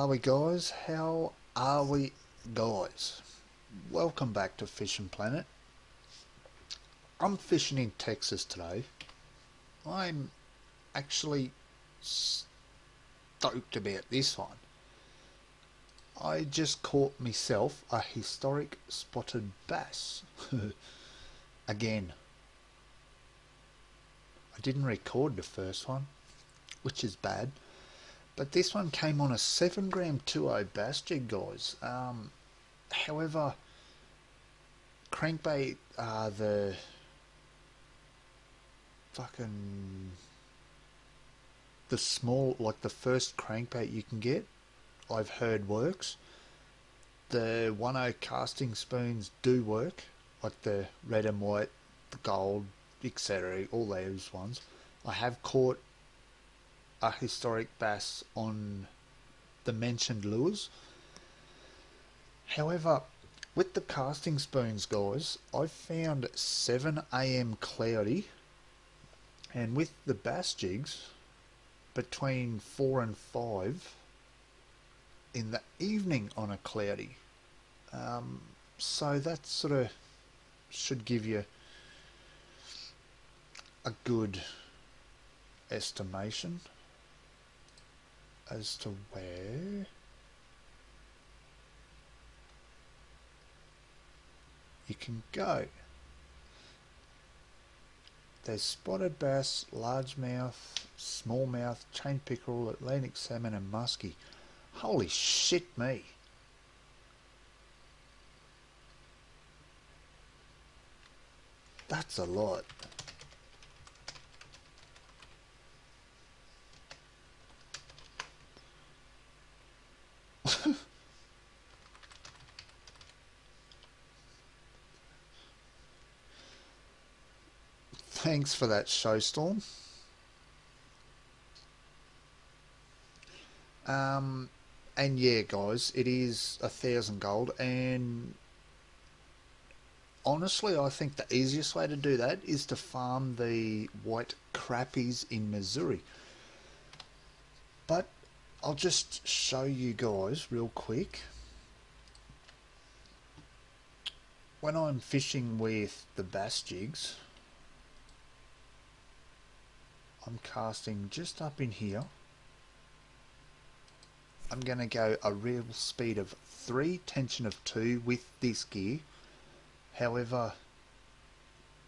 are we guys? How are we guys? Welcome back to Fishing Planet. I'm fishing in Texas today. I'm actually stoked about this one. I just caught myself a historic spotted bass. Again. I didn't record the first one, which is bad. But this one came on a 7 gram 2.0 bass jig, guys. Um, however, crankbait are the fucking the small like the first crankbait you can get I've heard works the 1.0 casting spoons do work like the red and white the gold etc all those ones I have caught a historic bass on the mentioned lures. However, with the casting spoons, guys, I found 7 a.m. cloudy, and with the bass jigs, between 4 and 5 in the evening on a cloudy. Um, so that sort of should give you a good estimation as to where you can go. There's spotted bass, largemouth, smallmouth, chain pickerel, Atlantic salmon and muskie. Holy shit me. That's a lot. Thanks for that, Showstorm. Um, and yeah, guys, it is a thousand gold, and honestly, I think the easiest way to do that is to farm the white crappies in Missouri. But I'll just show you guys real quick. When I'm fishing with the bass jigs, I'm casting just up in here. I'm going to go a real speed of 3, tension of 2 with this gear. However,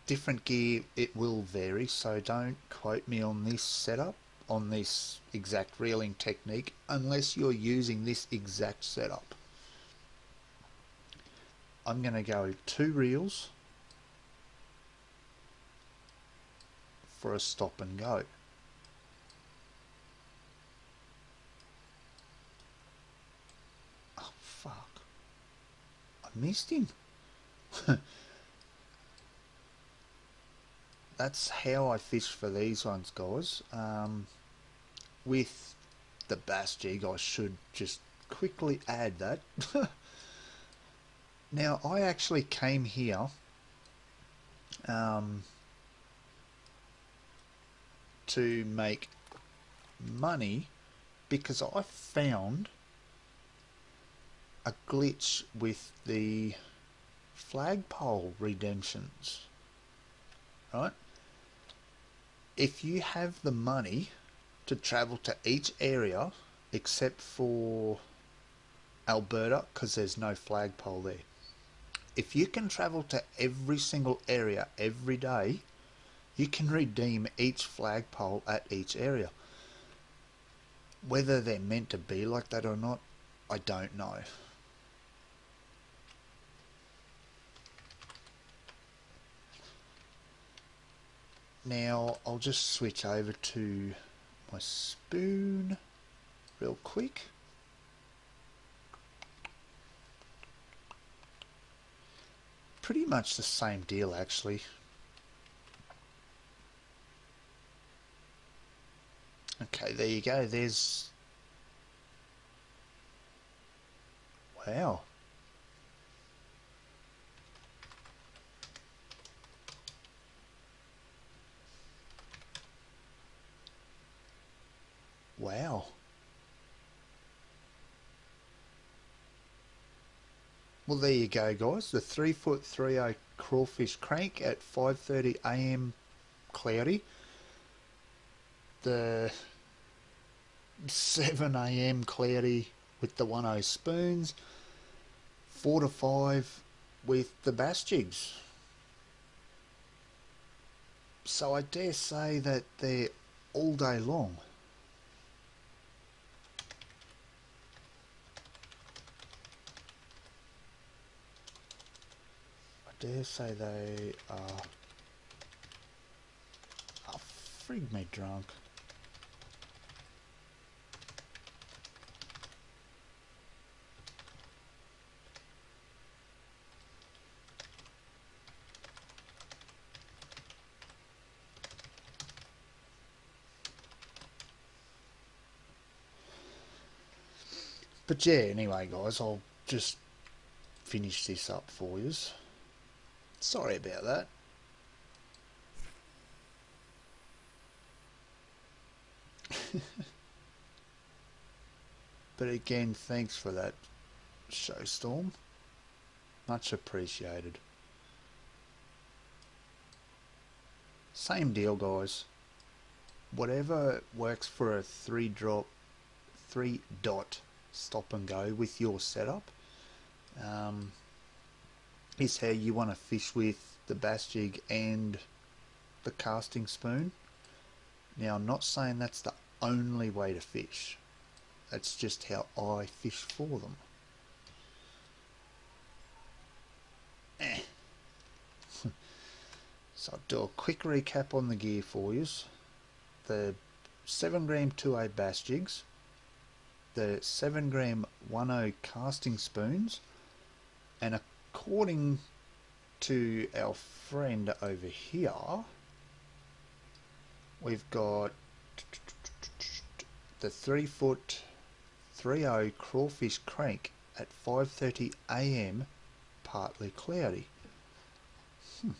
different gear it will vary so don't quote me on this setup on this exact reeling technique unless you're using this exact setup. I'm going to go two reels for a stop and go. Oh fuck. I missed him. That's how I fish for these ones guys. Um, with the bass jig I should just quickly add that. now I actually came here um, to make money because I found a glitch with the flagpole redemptions right? If you have the money to travel to each area except for Alberta because there's no flagpole there if you can travel to every single area every day you can redeem each flagpole at each area. Whether they're meant to be like that or not, I don't know. Now I'll just switch over to my spoon real quick. Pretty much the same deal actually. Okay, there you go. There's... Wow. Wow. Well, there you go, guys. The 3 foot 30 crawfish crank at 5:30 a.m. cloudy. The 7 a.m. cloudy with the 10 spoons. 4 to 5 with the bass jigs. So I dare say that they're all day long. I dare say they are... Oh, frig me drunk. But yeah, anyway, guys, I'll just finish this up for you. Sorry about that. but again, thanks for that, Showstorm. Much appreciated. Same deal, guys. Whatever works for a three drop, three dot stop and go with your setup. Um, is how you want to fish with the bass jig and the casting spoon. Now I'm not saying that's the only way to fish. That's just how I fish for them. Eh. so I'll do a quick recap on the gear for you. The 7 gram 2A bass jigs the 7 gram 10 casting spoons and according to our friend over here we've got the 3 foot 30 crawfish crank at 5.30 am partly cloudy. Hmm.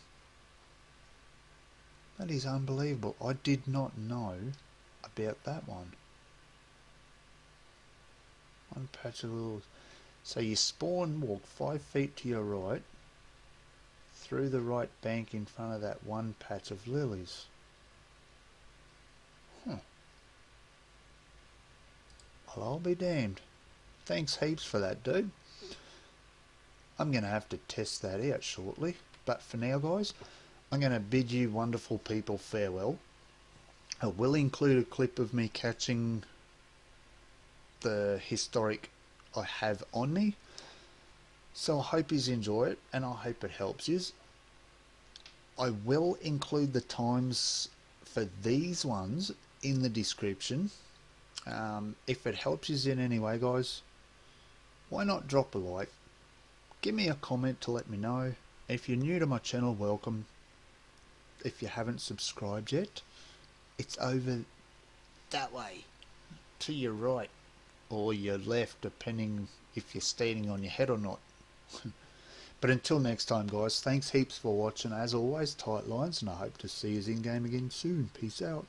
that is unbelievable. I did not know about that one one patch of lilies. So you spawn, walk five feet to your right, through the right bank in front of that one patch of lilies. Huh. Well, I'll be damned. Thanks heaps for that, dude. I'm going to have to test that out shortly. But for now, guys, I'm going to bid you wonderful people farewell. I will include a clip of me catching the historic I have on me. So I hope you enjoy it and I hope it helps you. I will include the times for these ones in the description. Um, if it helps you in any way guys, why not drop a like? Give me a comment to let me know. If you're new to my channel, welcome. If you haven't subscribed yet, it's over that way, to your right or your left depending if you're standing on your head or not. but until next time guys, thanks heaps for watching. As always, tight lines and I hope to see you in game again soon. Peace out.